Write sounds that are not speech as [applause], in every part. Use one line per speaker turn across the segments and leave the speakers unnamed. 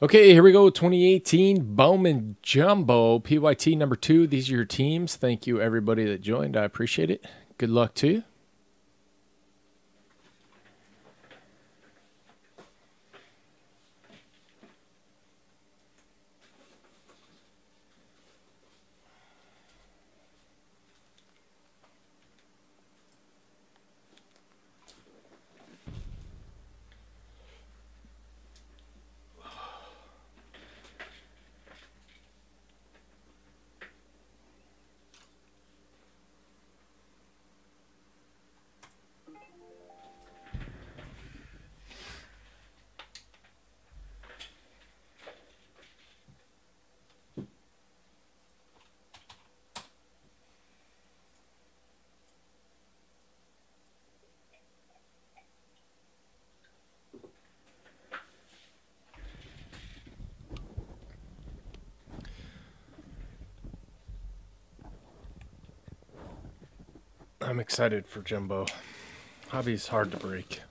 Okay, here we go. 2018 Bowman Jumbo PYT number two. These are your teams. Thank you, everybody that joined. I appreciate it. Good luck to you. I'm excited for Jumbo. Hobby's hard to break.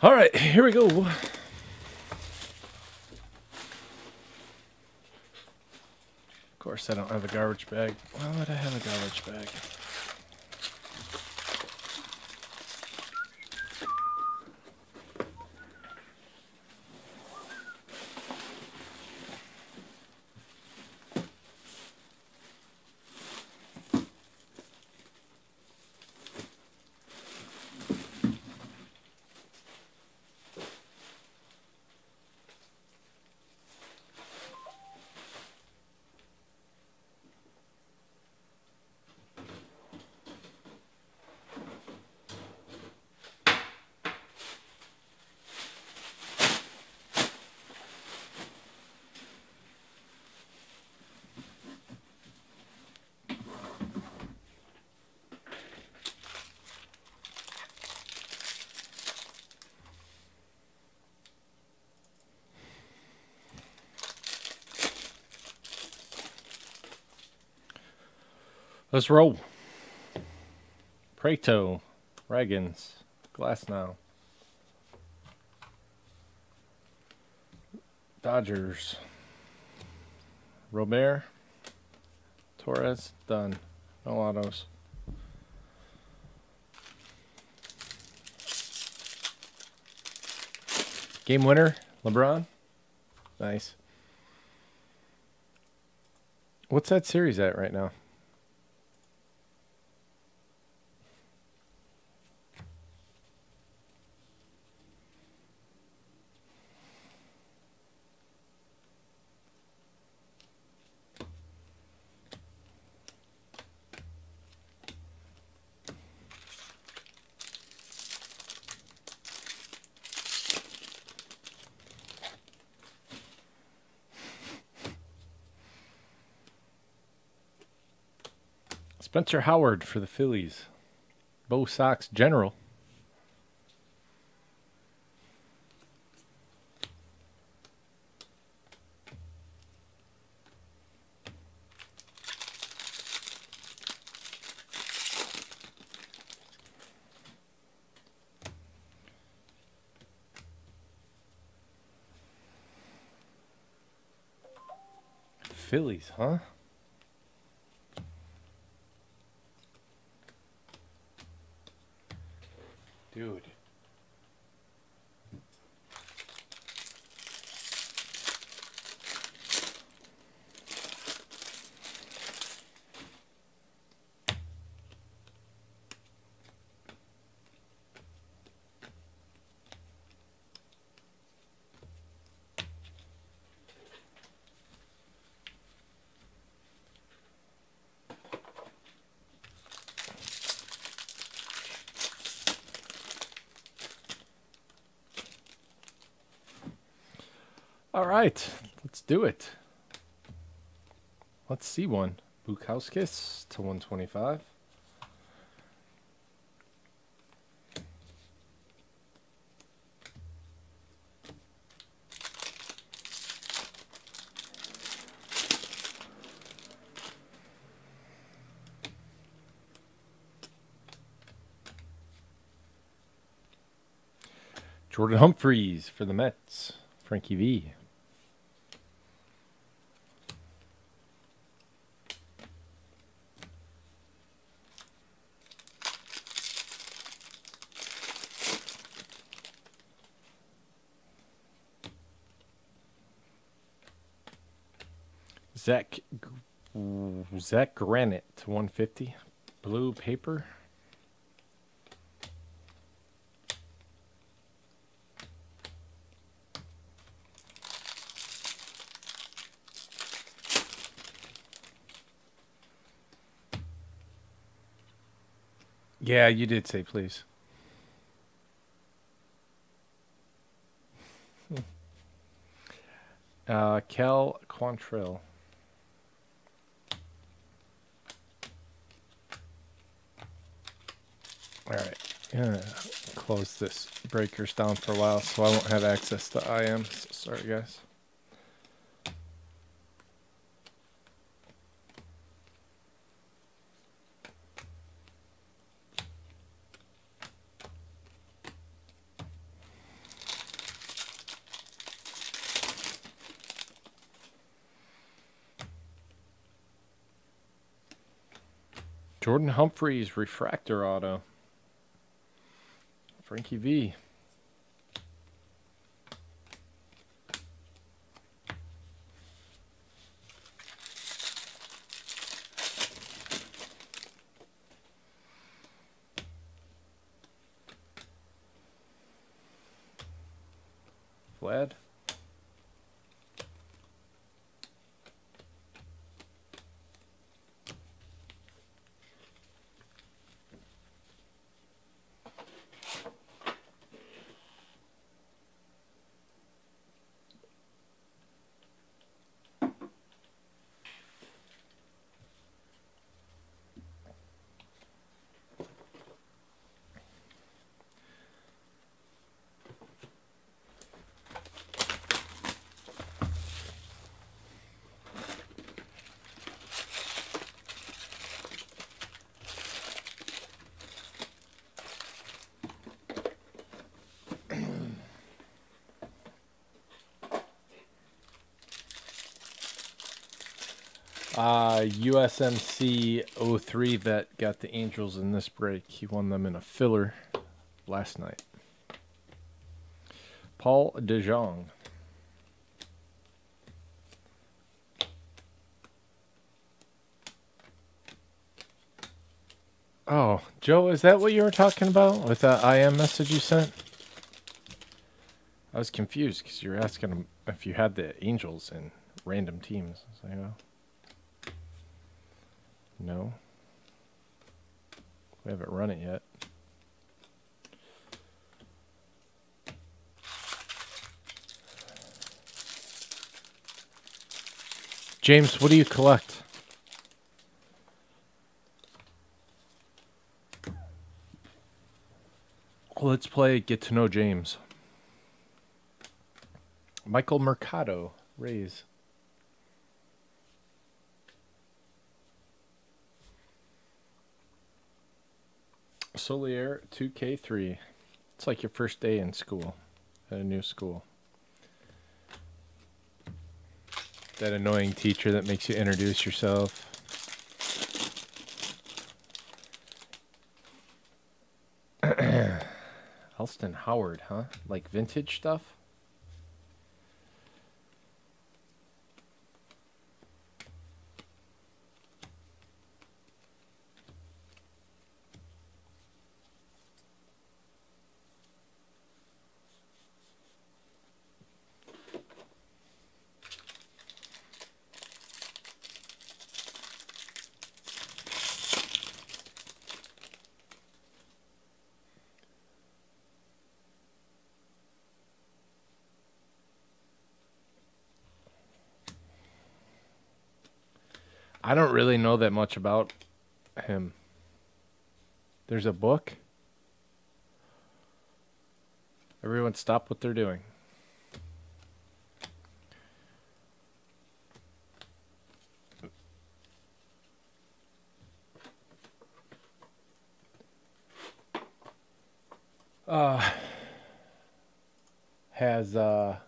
All right, here we go. Of course, I don't have a garbage bag. Why would I have a garbage bag? Let's roll. Pratto, Reagans, Glasnow, Dodgers, Robert, Torres, done. No autos. Game winner, LeBron. Nice. What's that series at right now? Spencer Howard for the Phillies. Bo Sox General. Phillies, huh? All right, let's do it. Let's see one. Bukowskis to 125. Jordan Humphreys for the Mets. Frankie V. Zach Zach Granite to 150. Blue paper. Yeah, you did say please. [laughs] Uh, Cal Quantrill. All right, gonna close this breakers down for a while, so I won't have access to IMs. Sorry, guys. Jordan Humphreys refractor auto. Frankie V. Vlad. Uh, USMC 03 that got the Angels in this break. He won them in a filler last night. Paul DeJong. Oh, Joe, is that what you were talking about with that IM message you sent? I was confused because you were asking if you had the Angels in random teams. Was like, oh. No. We haven't run it yet. James, what do you collect? Let's play Get to Know James. Michael Mercado, Rays. Solier 2K3. It's like your first day in school, at a new school. That annoying teacher that makes you introduce yourself. [clears throat] Elston Howard, huh? Like vintage stuff? I don't really know that much about him. There's a book. Everyone stop what they're doing. Uh has uh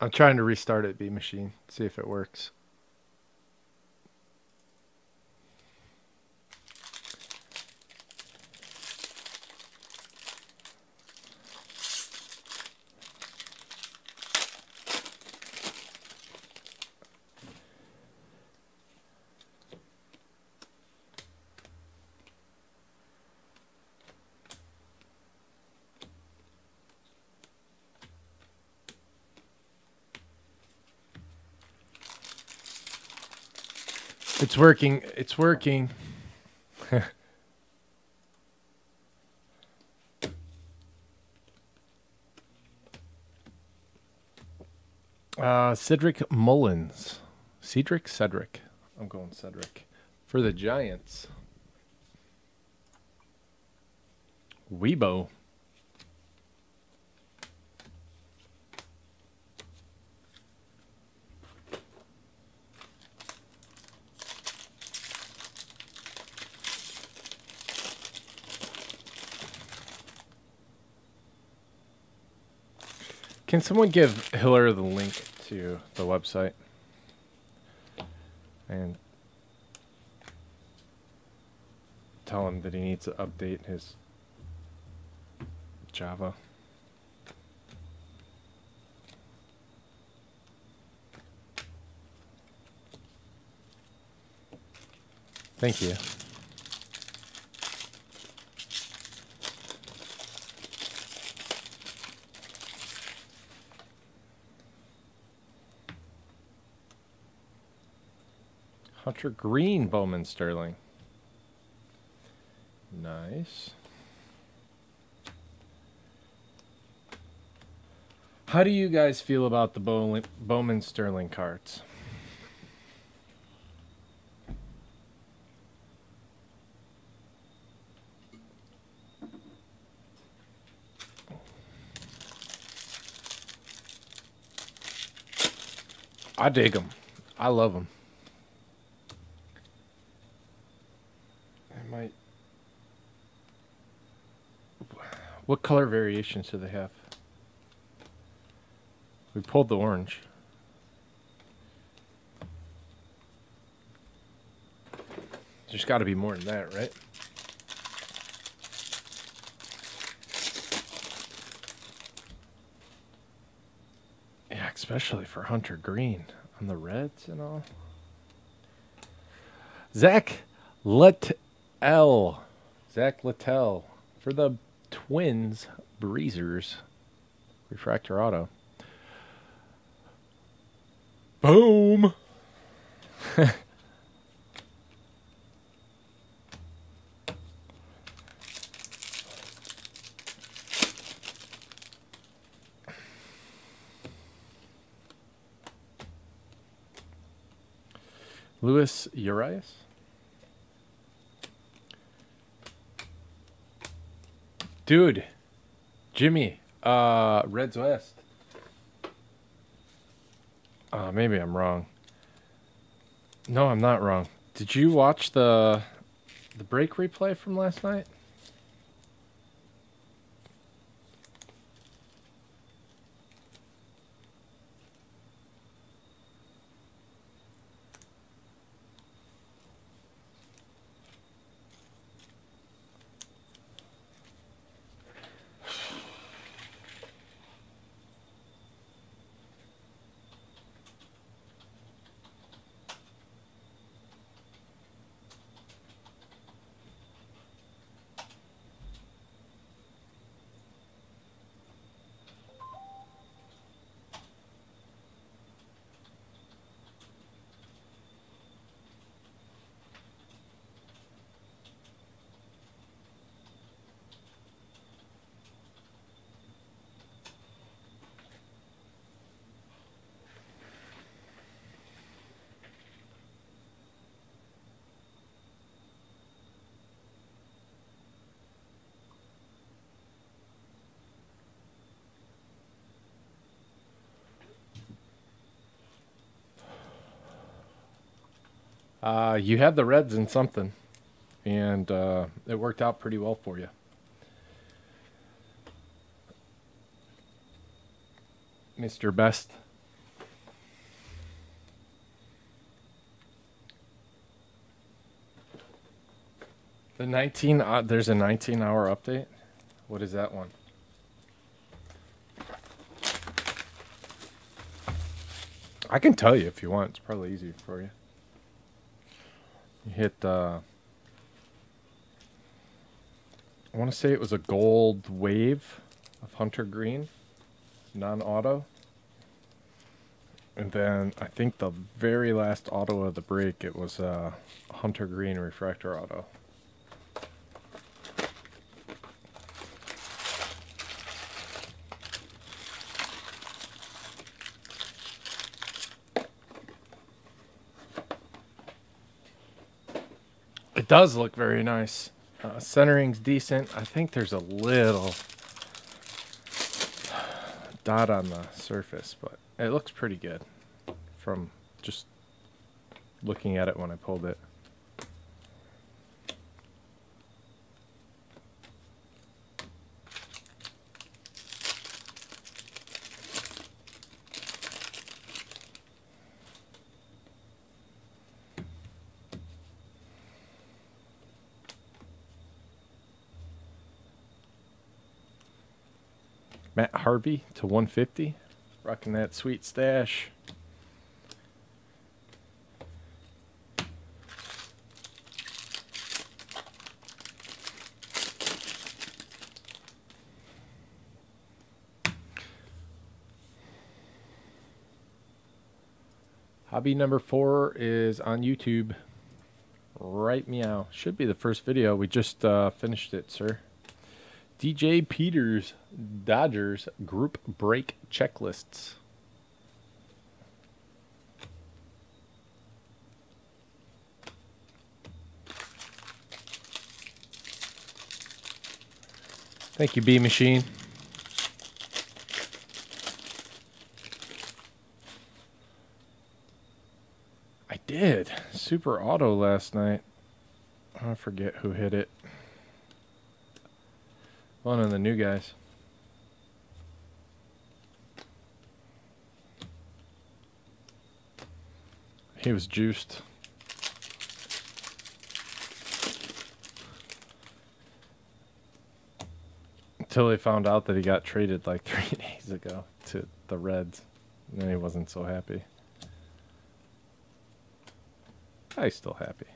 I'm trying to restart it, B machine, see if it works. It's working. It's working. [laughs] uh, Cedric Mullins. Cedric? Cedric. I'm going Cedric. For the Giants. Weibo. Can someone give Hiller the link to the website? And tell him that he needs to update his Java. Thank you. Hunter Greene Bowman Sterling. Nice. How do you guys feel about the Bowman, Bowman Sterling cards? I dig them. I love them. What color variations do they have? We pulled the orange. There's got to be more than that, right? Yeah, especially for Hunter Greene on the Reds and all. Zach Littell. Zach Littell for the Twins Breezers Refractor Auto. Boom! [laughs] Louis Urias? Dude, Jimmy, uh, Reds West. Uh, maybe I'm wrong. No, I'm not wrong. Did you watch the the break replay from last night? Uh, you had the Reds in something, and uh, it worked out pretty well for you. Mr. Best. The 19, uh, there's a 19 hour update. What is that one? I can tell you if you want. It's probably easier for you. You hit, uh, I want to say it was a gold wave of Hunter Greene, non auto. And then I think the very last auto of the break, it was a Hunter Greene refractor auto. It does look very nice. Uh, centering's decent. I think there's a little dot on the surface, but it looks pretty good from just looking at it when I pulled it. To 150. Rocking that sweet stash. Hobby number four is on YouTube. Right meow. Should be the first video. We just uh, finished it, sir. DJ Peters, Dodgers group break checklists. Thank you, B Machine. I did. Super Auto last night. I forget who hit it. One of the new guys. He was juiced. Until they found out that he got traded like [laughs] three days ago to the Reds. And then he wasn't so happy. I'm still happy.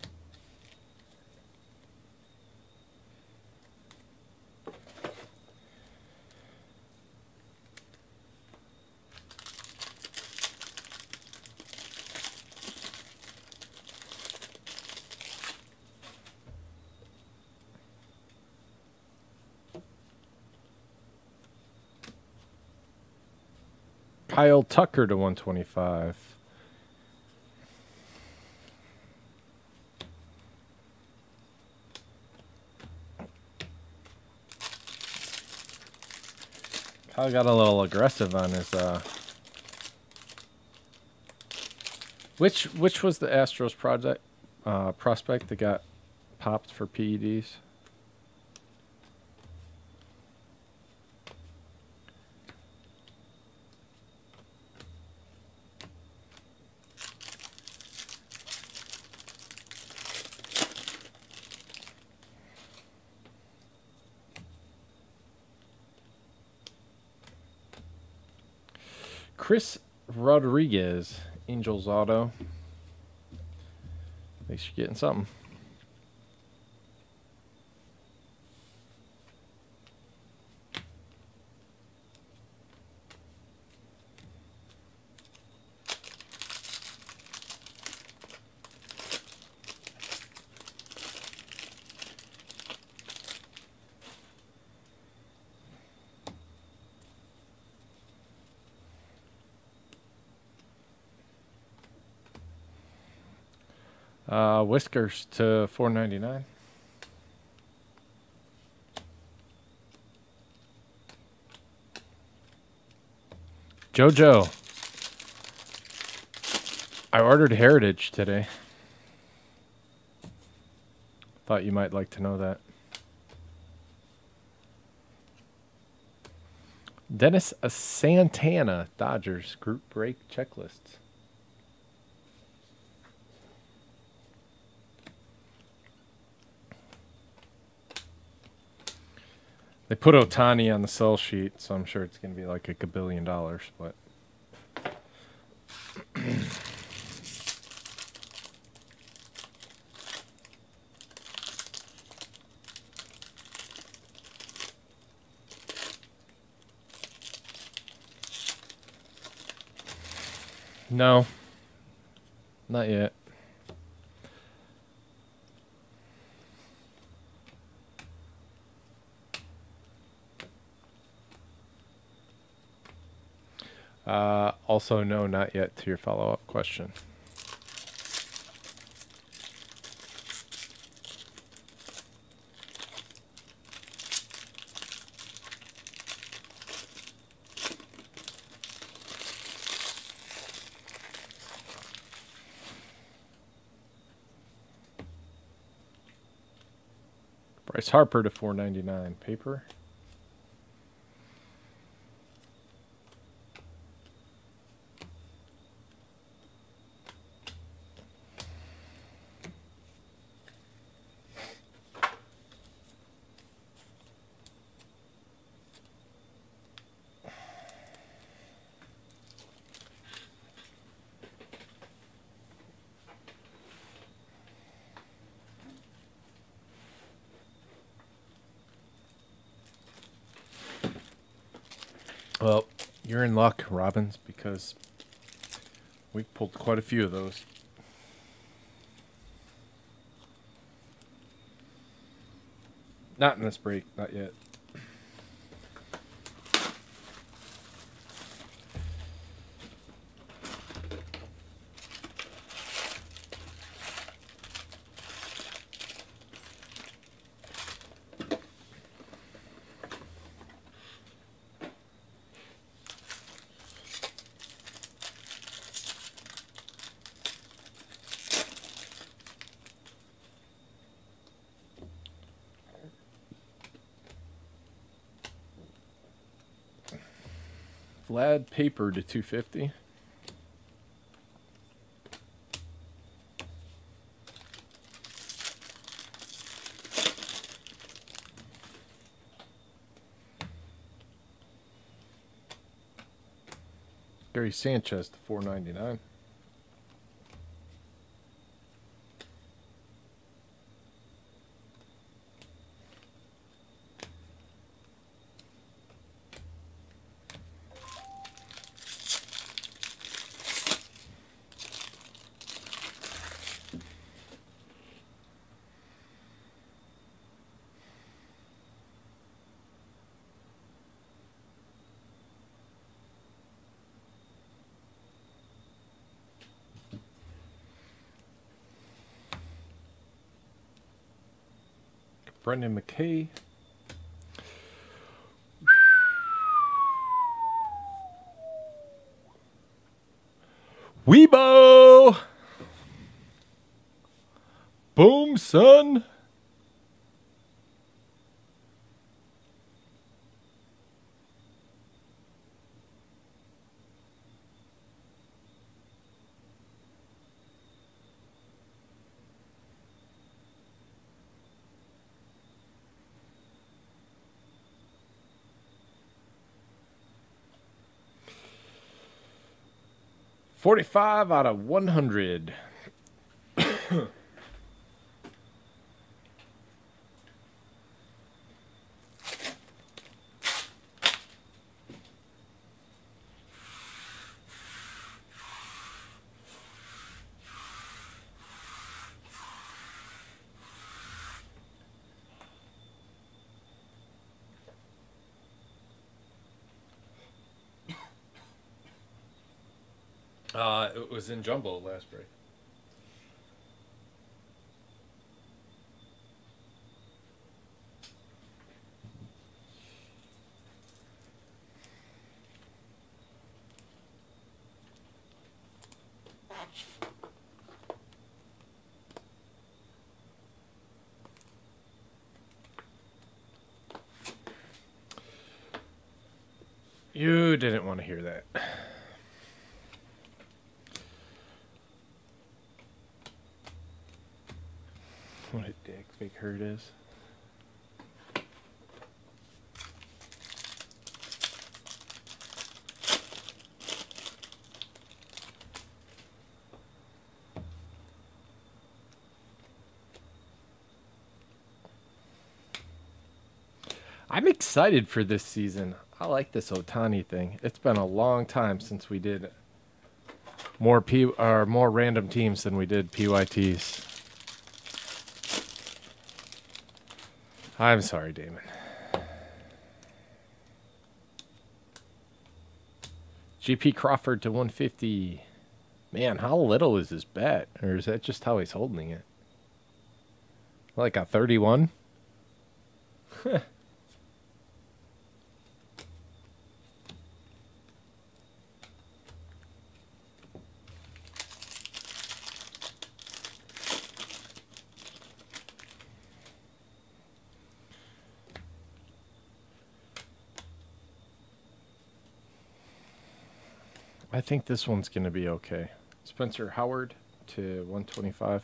Kyle Tucker to 125. Kyle got a little aggressive on his uh Which which was the Astros project uh prospect that got popped for PEDs? Chris Rodriguez, Angels Auto. At least you're getting something. Uh, whiskers to four ninety nine. Jojo. I ordered Heritage today. Thought you might like to know that. Dennis Santana, Dodgers group break checklists. They put Ohtani on the sell sheet, so I'm sure it's going to be like a billion dollars, but. no. Not yet. Uh, also, no, not yet to your follow up question. Bryce Harper to 499 paper. Well, you're in luck, Robbins, because we've pulled quite a few of those. Not in this break, not yet. Vlad paper to 250. Gary Sanchez to 499. Brendan 45 out of 100. Was in Jumbo last break. You didn't want to hear that. What a Big Hurt is. I'm excited for this season. I like this Ohtani thing. It's been a long time since we did more P or more random teams than we did PYTs. I'm sorry, Damon. GP Crawford to 150. Man, how little is his bet? Or is that just how he's holding it? Like a 31? [laughs] think this one's going to be okay. Spencer Howard to 125.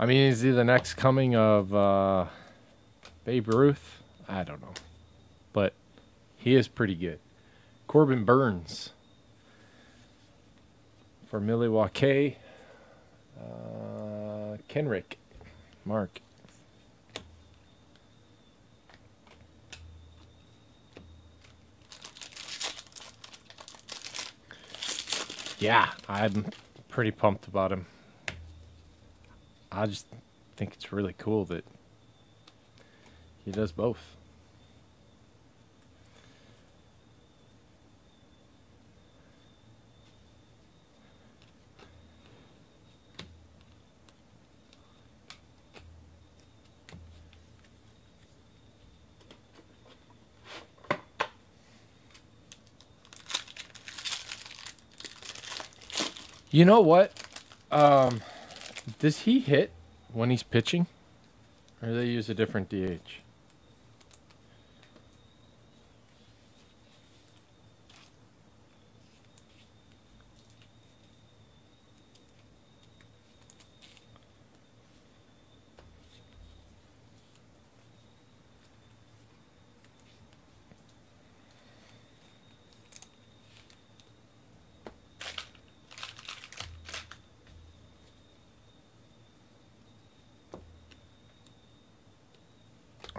I mean, is he the next coming of uh, Babe Ruth? I don't know. But he is pretty good. Corbin Burnes for Milwaukee. Uh, Kenrick. Mark. Yeah, I'm pretty pumped about him. I just think it's really cool that he does both. You know what? Um, does he hit when he's pitching? Or do they use a different DH?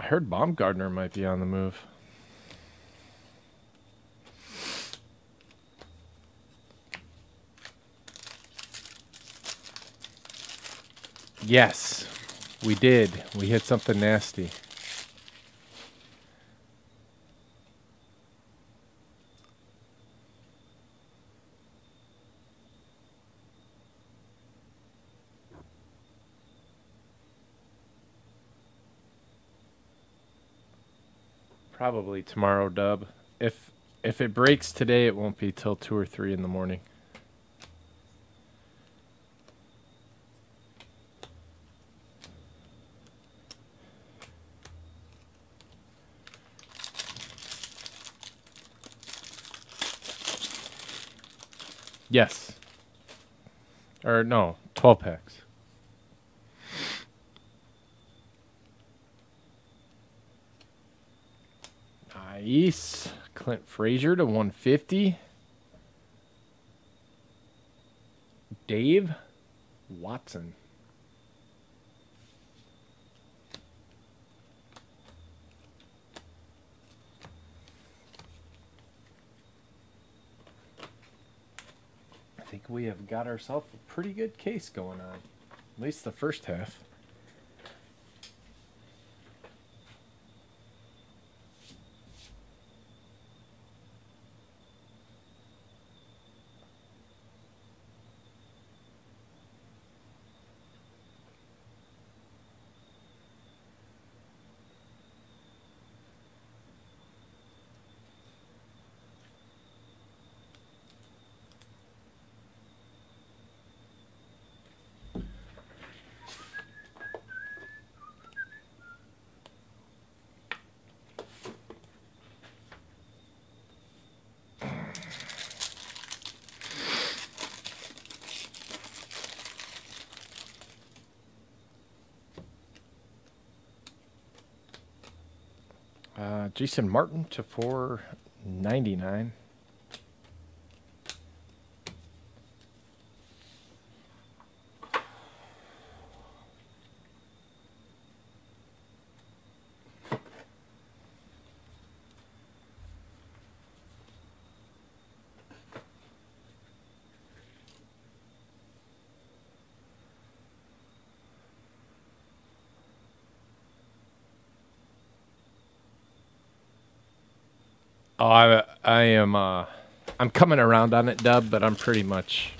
I heard Baumgartner might be on the move. Yes, we did. We hit something nasty. Probably tomorrow, Dub. If if it breaks today, it won't be till two or three in the morning. Yes. Or no, 12 packs. Nice. Clint Frazier to 150. Dave Watson. I think we have got ourselves a pretty good case going on. At least the first half. Uh, Jason Martin to 499. Oh, I I am uh I'm coming around on it, Dub, but I'm pretty much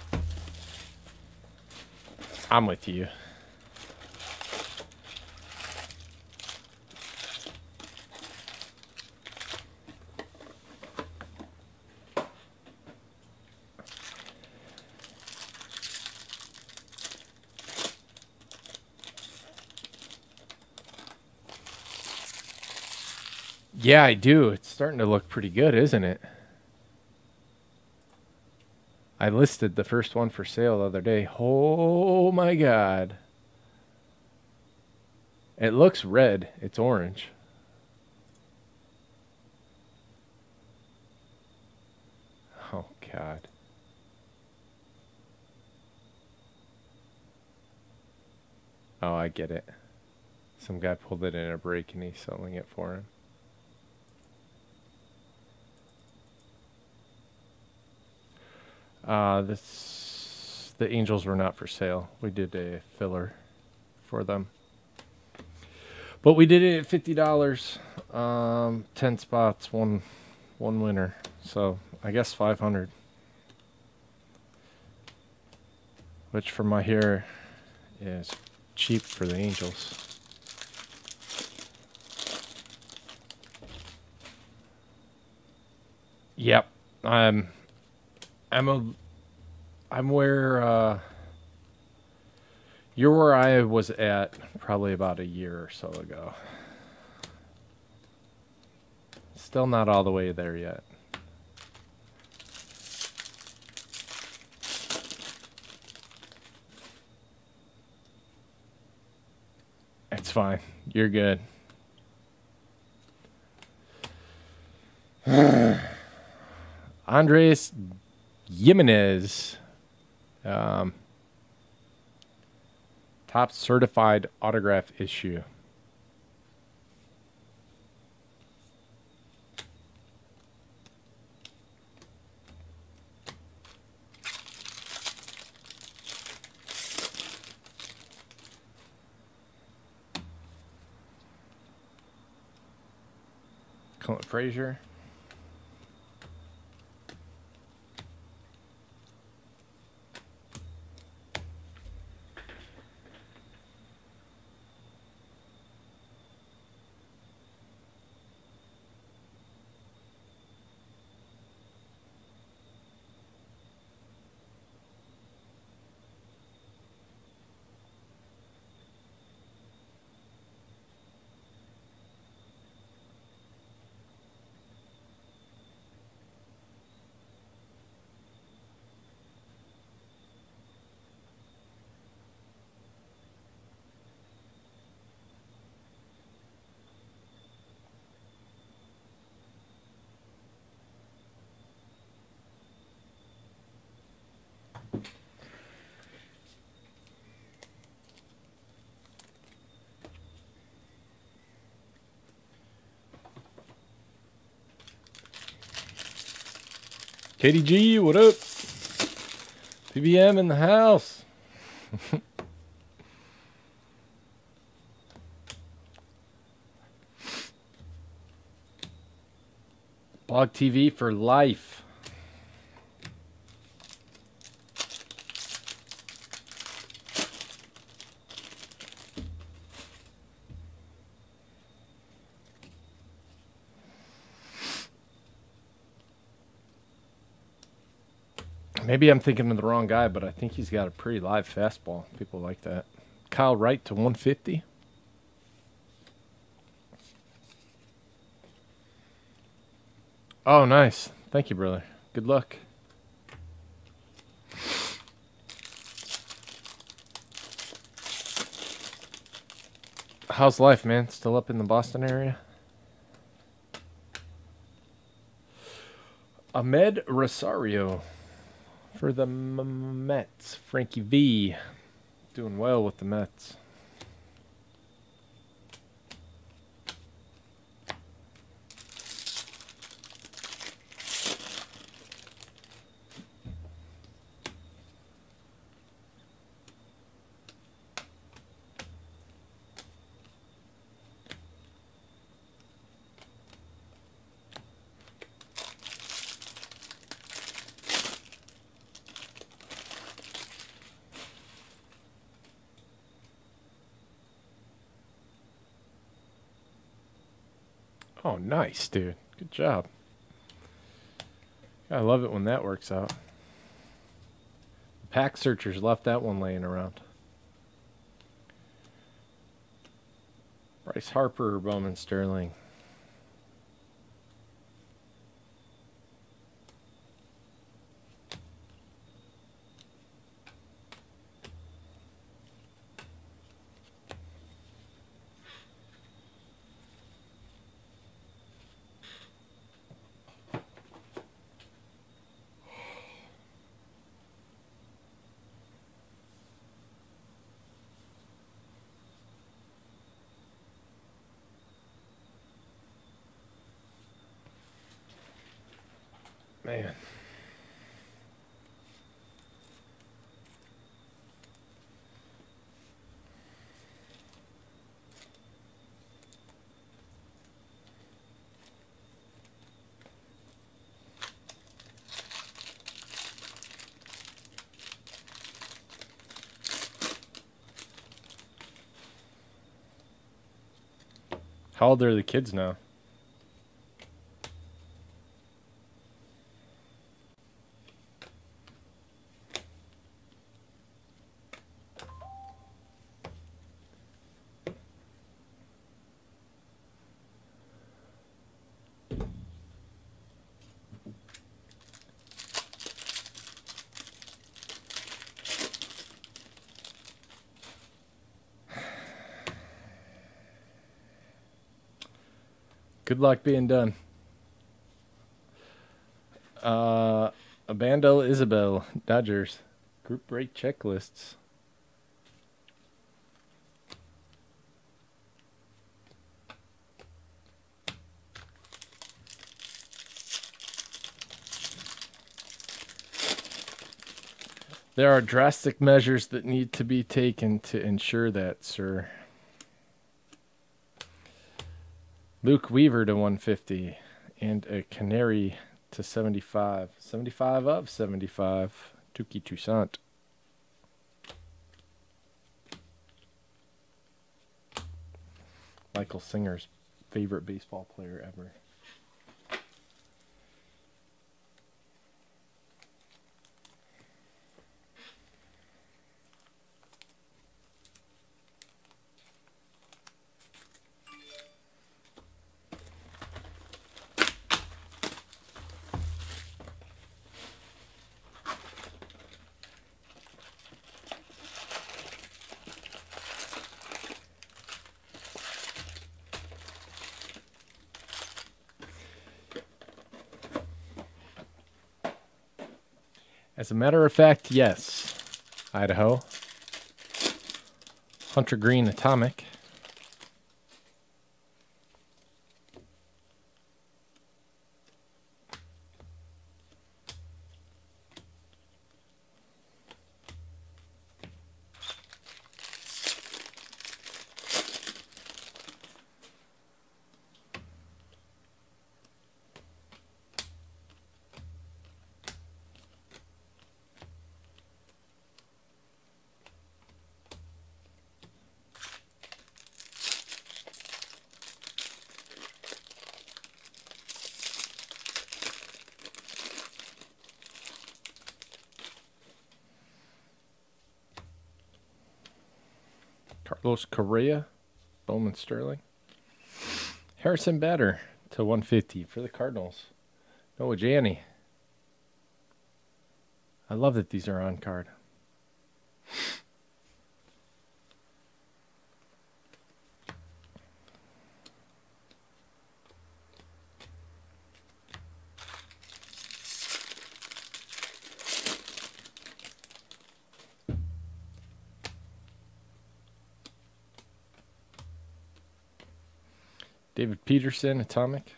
I'm with you. Yeah, I do. It's starting to look pretty good, isn't it? I listed the first one for sale the other day. Oh my god. It looks red. It's orange. Oh god. Oh, I get it. Some guy pulled it in a break and he's selling it for him. Uh, this the Angels were not for sale. We did a filler for them, but we did it at fifty dollars. Um, ten spots, one one winner. So I guess five hundred, which for my hair is cheap for the Angels. Yep, I'm. I'm a I'm where uh, you're where I was at probably about a year or so ago. Still not all the way there yet. It's fine. You're good. [sighs] Andres Gimenez. Um, top certified autograph issue. Frazier. KDG, what up? PBM in the house. [laughs] Blog TV for life. Maybe I'm thinking of the wrong guy, but I think he's got a pretty live fastball. People like that. Kyle Wright to 150. Oh, nice. Thank you, brother. Good luck. How's life, man? Still up in the Boston area? Ahmed Rosario for the Mets. Frankie V. Doing well with the Mets. Oh, nice, dude. Good job. I love it when that works out. The Pack searchers left that one laying around. Bryce Harper, or Bowman Sterling. Man. How old are the kids now? Good luck being done. Uh, Ibandel Isabel, Dodgers. Group break checklists. There are drastic measures that need to be taken to ensure that, sir. Luke Weaver to 150 and a Canary to 75. 75 of 75. Touki Toussaint. Michael Singer's favorite baseball player ever. As a matter of fact, yes. Idaho. Hunter Greene Atomic. Carlos Correa, Bowman Sterling. Harrison Bader to 150 for the Cardinals. Noah Janney. I love that these are on card. David Peterson, Atomic.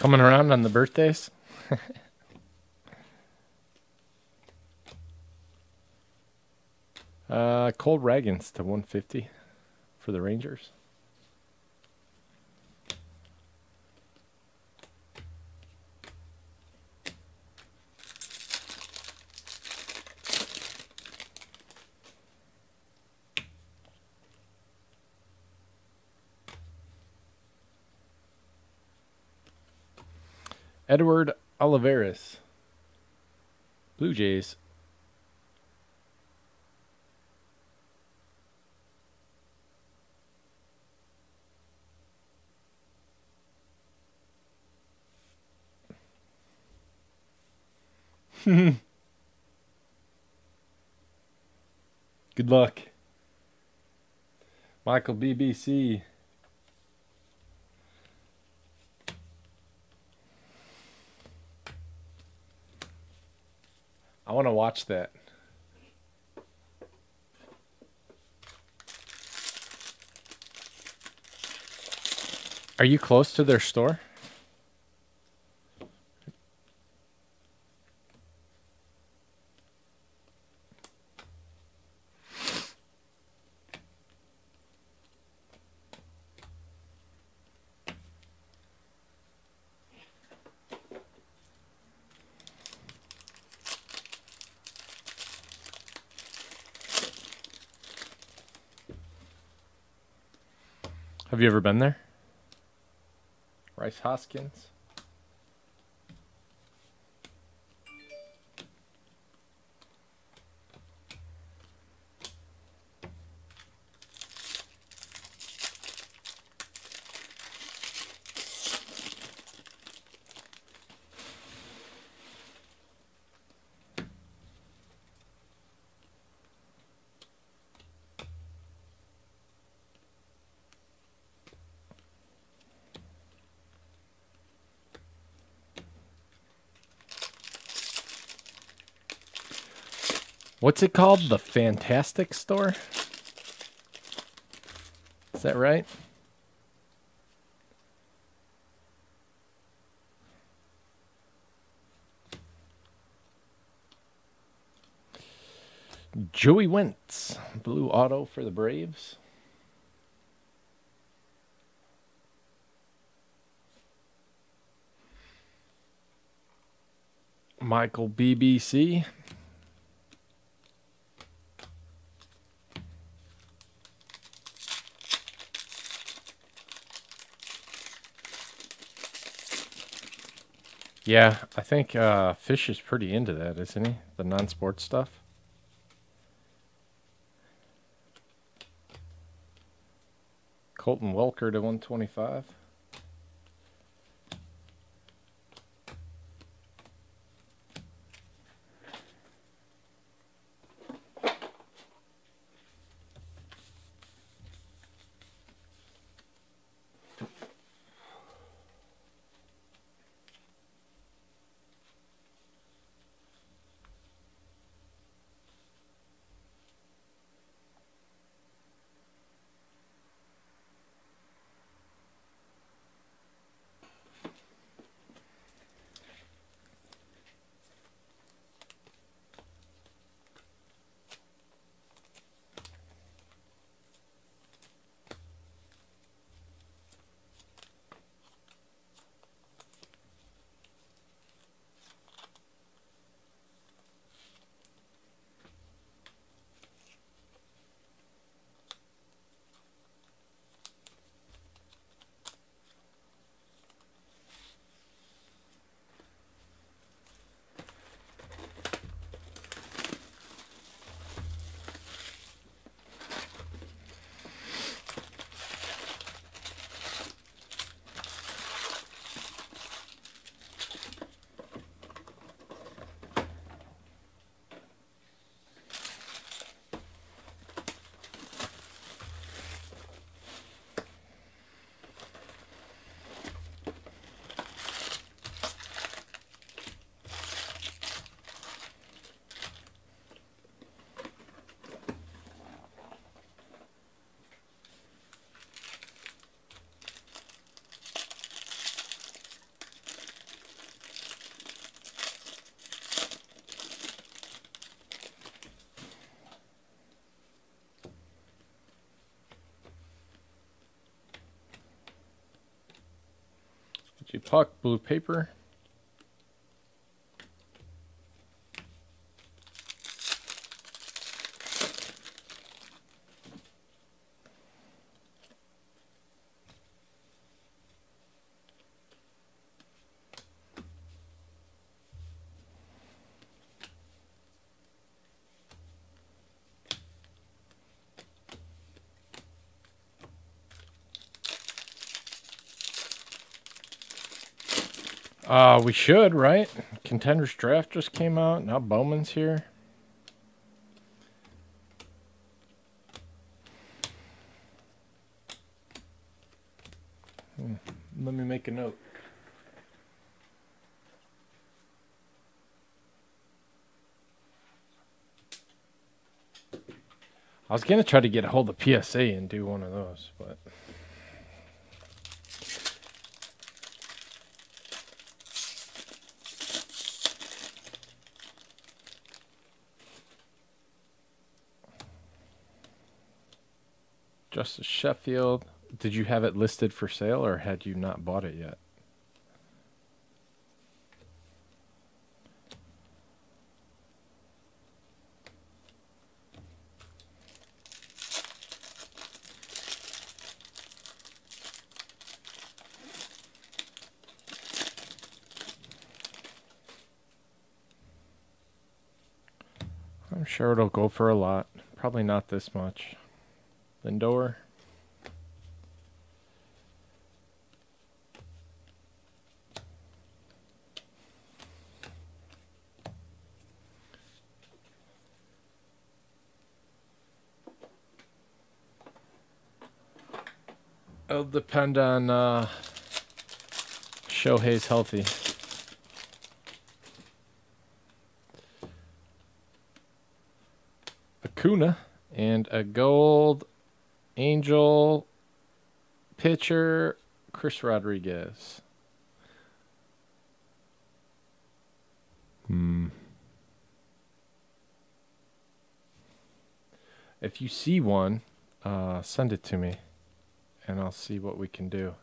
Coming around on the birthdays. [laughs] uh, Cole Ragans to 150 for the Rangers. Edward Olivares. Blue Jays. [laughs] Good luck. Michael BBC. I want to watch that. Are you close to their store? Have you ever been there? Rhys Hoskins. What's it called? The Fantastic Store? Is that right? Joey Wentz, blue auto for the Braves. Michael BBC. Yeah, I think uh, Fish is pretty into that, isn't he? The non-sports stuff. Colton Welker to 125. She puck, blue paper. Uh, we should, right? Contenders draft just came out. Now Bowman's here. Hmm. Let me make a note. I was gonna try to get a hold of PSA and do one of those, but. Justus Sheffield. Did you have it listed for sale or had you not bought it yet? I'm sure it'll go for a lot. Probably not this much. Lindor. It'll depend on uh, Shohei's healthy. Acuna and a gold Angel, pitcher, Chris Rodriguez. Hmm. If you see one, uh, send it to me, and I'll see what we can do.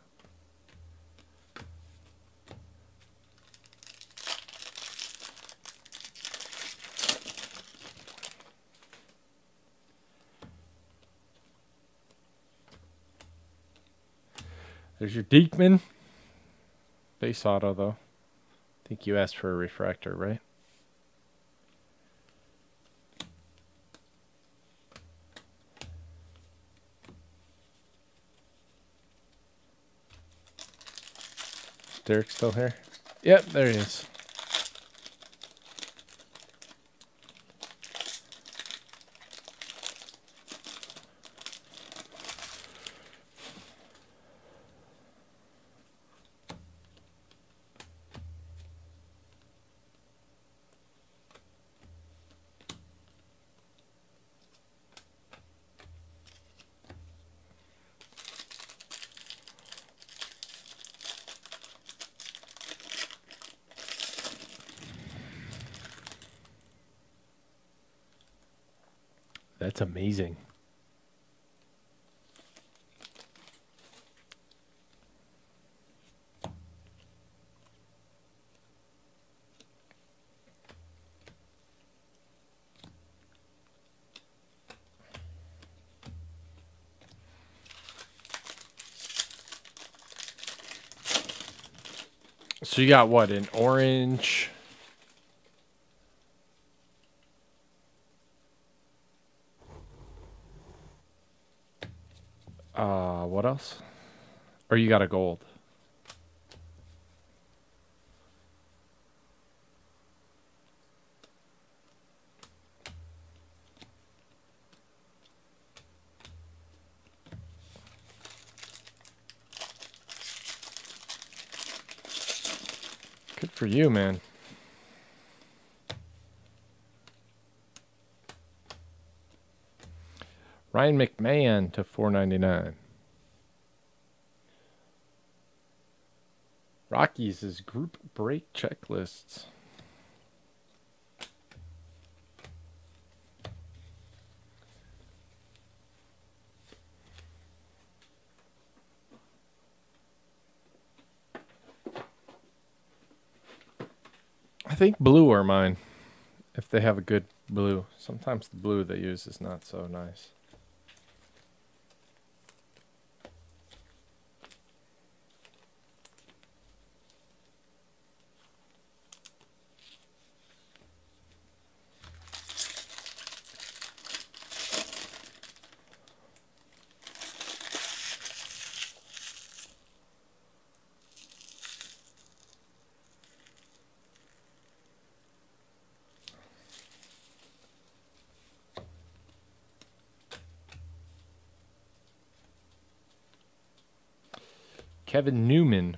There's your Deichmann. Base auto, though. I think you asked for a refractor, right? Derek still here? Yep, there he is. That's amazing. So you got what? An orange. Uh, what else? Or you got a gold? Good for you, man. Ryan McMahon to 499. Rockies is group break checklists. Think blue are mine. If they have a good blue. Sometimes the blue they use is not so nice. Kevin Newman.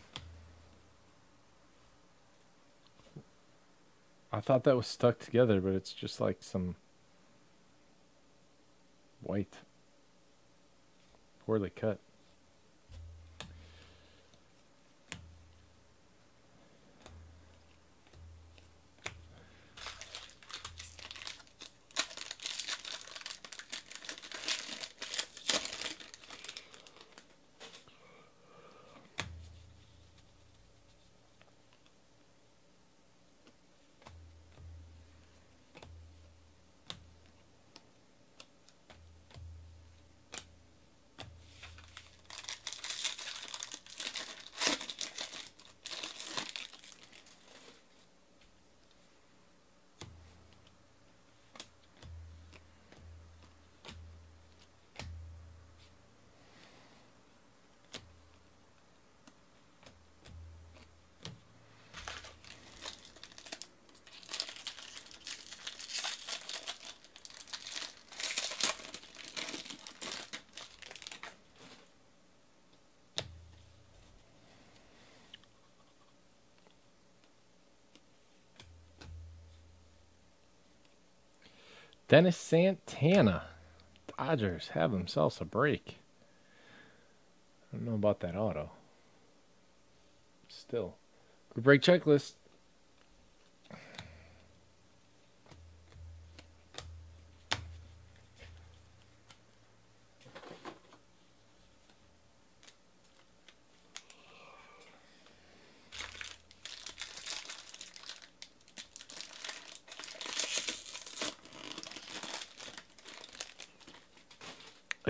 I thought that was stuck together, but it's just like some white. Poorly cut. Dennis Santana. Dodgers have themselves a break. I don't know about that auto. Still. Good break checklist.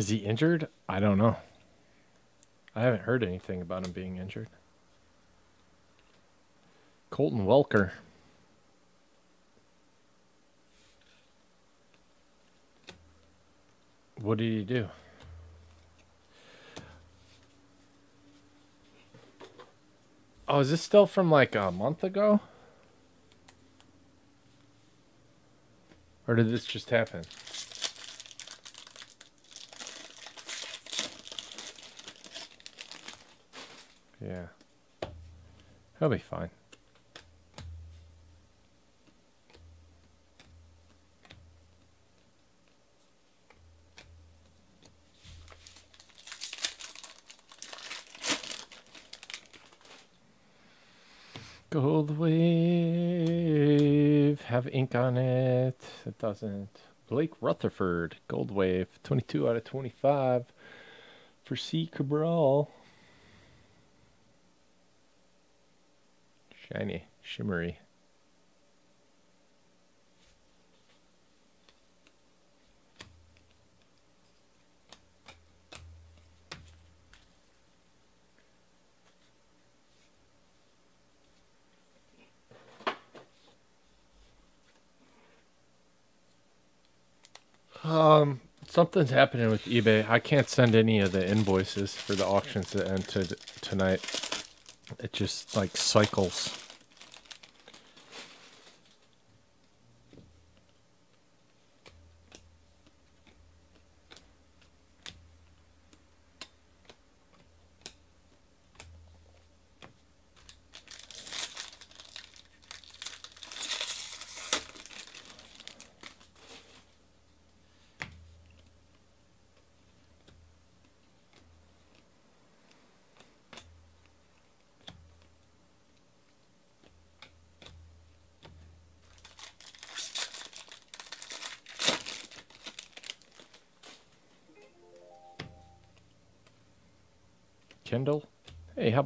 He injured? I don't know. I haven't heard anything about him being injured. Colton Welker. What did he do? Oh, is this still from like a month ago? Or did this just happen? Yeah. He'll be fine. Gold Wave. Have ink on it. It doesn't. Blake Rutherford. Gold Wave. 22 out of 25 for C. Cabral. Shiny. Shimmery. Um, something's happening with eBay. I can't send any of the invoices for the auctions that ended tonight. It just like cycles.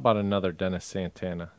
About another Dennis Santana?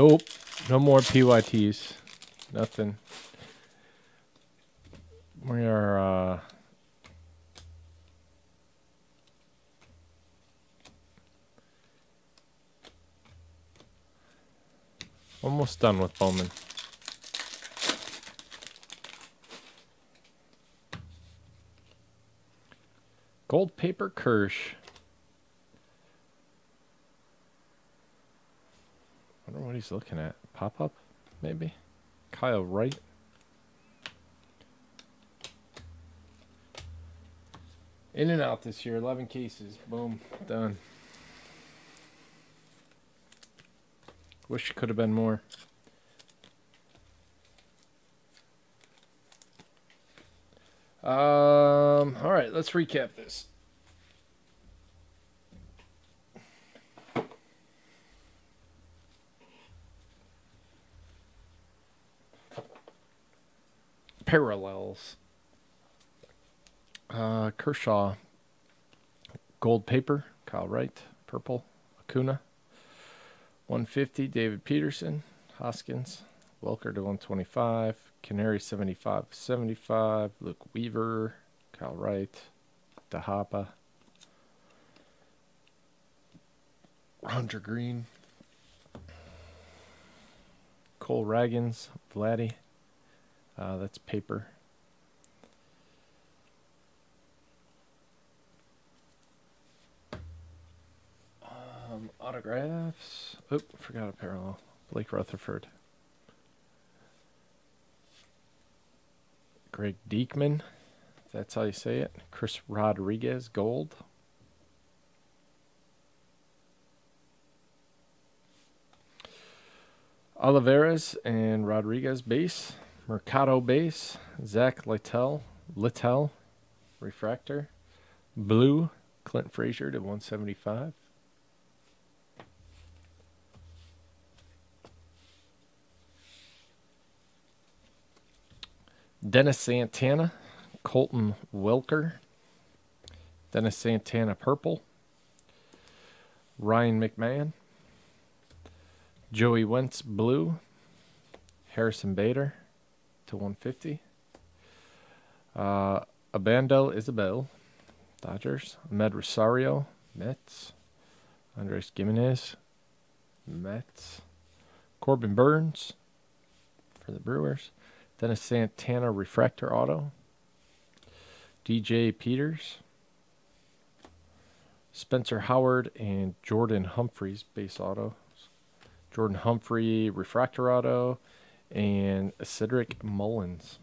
Nope. No more PYTs. Nothing. We are uh almost done with Bowman. Gold paper Kirsch. wonder what he's looking at. Pop up, maybe? Kyle Wright. In and out this year, 11 cases. Boom, done. Wish it could have been more. Um, all right, let's recap this. Parallels. Uh, Kershaw, gold paper, Kyle Wright, purple, Acuna, 150, David Peterson, Hoskins, Welker to 125, Canary 75, 75, Luke Weaver, Kyle Wright, DeHapa, Hunter Greene, Cole Ragans, Vladdy, uh, that's paper. Um, autographs. Oop, forgot a parallel. Blake Rutherford. Greg Deichmann, that's how you say it. Chris Rodriguez, gold. Olivares and Rodriguez base. Mercado base. Zach Littell, Littell, refractor. Blue, Clint Frazier to 175. Dennis Santana, Colton Welker, Dennis Santana purple, Ryan McMahon, Joey Wentz blue, Harrison Bader to 150, uh, Ibandel Isabel, Dodgers, Amed Rosario, Mets, Andres Gimenez, Mets, Corbin Burnes for the Brewers. Dennis Santana refractor auto. DJ Peters. Spencer Howard and Jordan Humphreys base auto. Jordan Humphrey refractor auto and Cedric Mullins.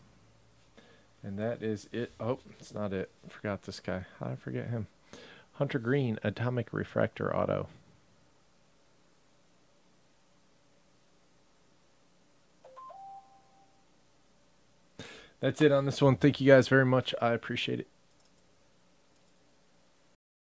And that is it. Oh, it's not it. Forgot this guy. How did I forget him? Hunter Greene atomic refractor auto. that's it on this one. Thank you guys very much. I appreciate it.